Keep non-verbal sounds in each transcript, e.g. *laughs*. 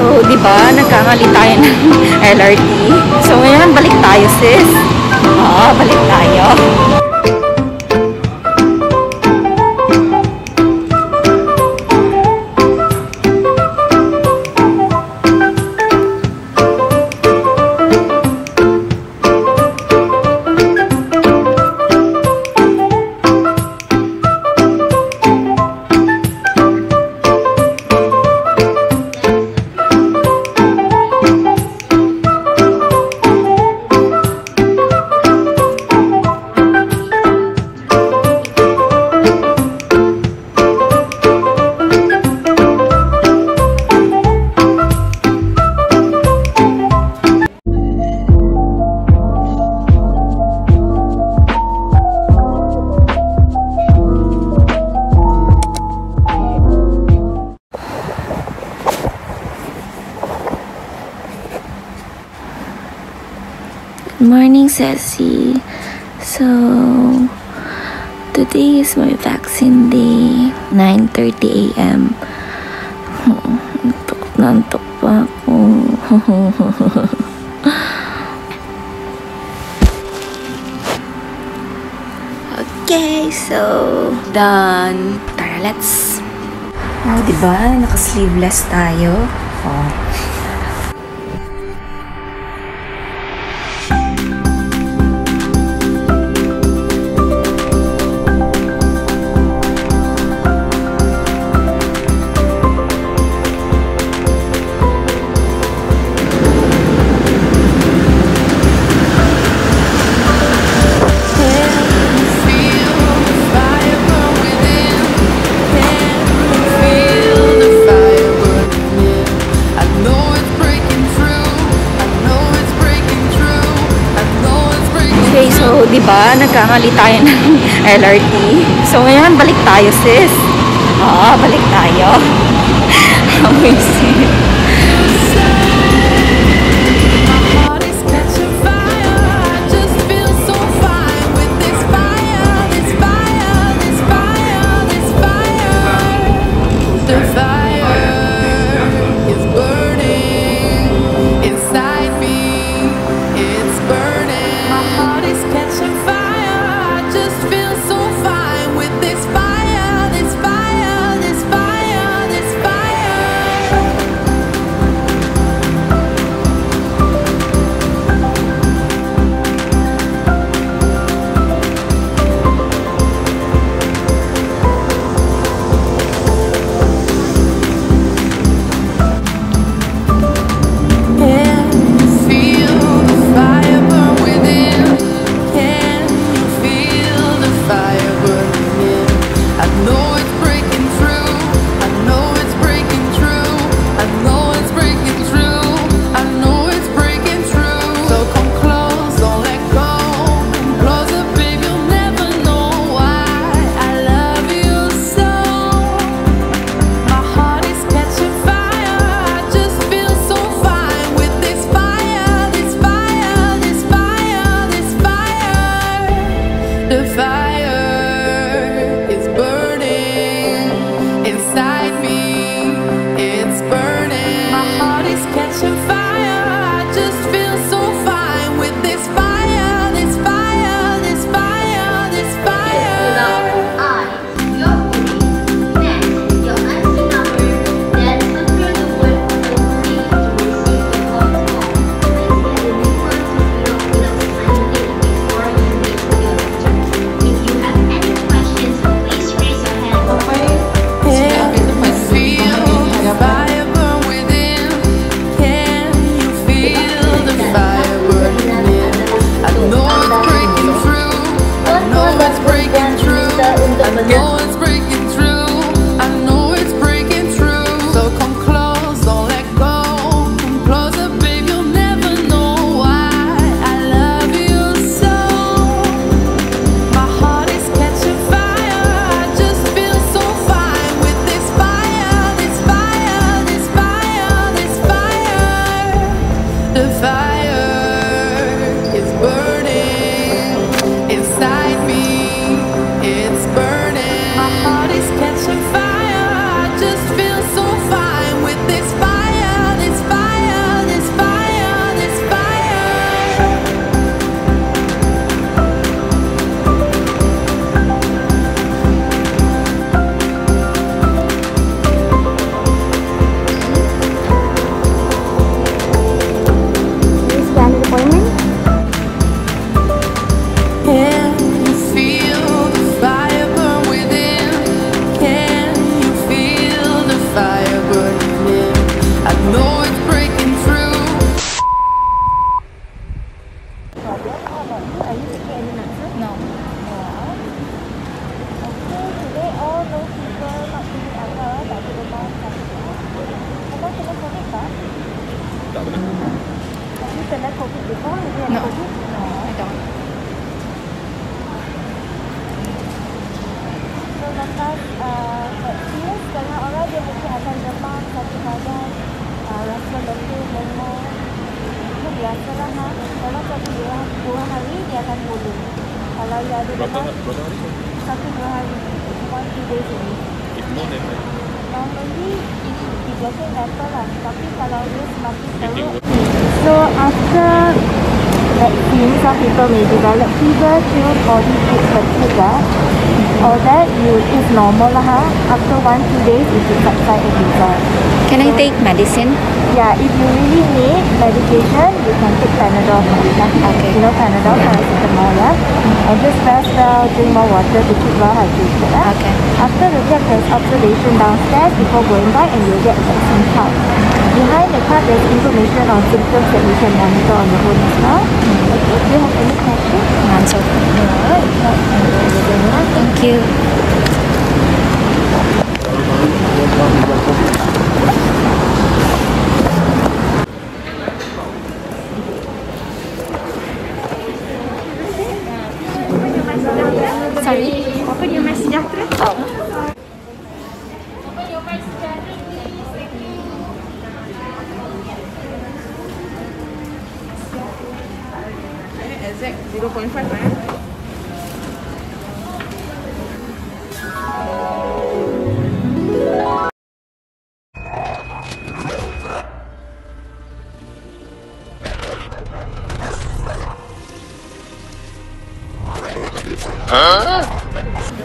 So, di ba, nagkamali tayo ng *laughs* LRT. So, ngayon, balik tayo, sis. Oo, balik tayo. Ceci. So, today is my vaccine day. 9.30 a.m. Antok na antok pa ako. *laughs* okay, so, done. Tara, let's. Oh, diba? Naka-sleeveless tayo. Oh. nagkamali tayo ng *laughs* LRT. So, ngayon, balik tayo, sis. Oo, balik tayo. *laughs* Amazing. Biasalah ha dalam satu dua, dua hari dia akan pulih kalau dia ada Berapa, berapa hari? satu dua hari one two days ini If more than that. normally it doesn't matter lah tapi kalau dia semakin teruk so after vaccine some people may develop fever chills body aches fatigue all that you is normal lah after one two days it will subside and resolve Can I take medicine? yeah if you really need medication you can take Panadol okay you know Panadol paracetamol yeah and just rest well drink more water to keep well hydrated ah. Okay. After the get there's observation downstairs before going back and you'll get vaccine card. Behind the card there's information on symptoms that you can monitor on your own as well. I'm so Thank you. Exact 0.5 eh? Can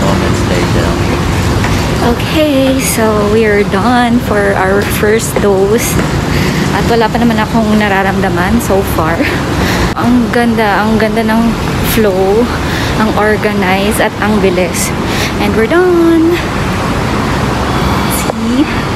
moments later. Okay, so we're done for our first dose. At wala pa naman akong nararamdaman so far. *laughs* Ang ganda, ang ganda ng flow, ang organized at ang bilis. And we're done. See?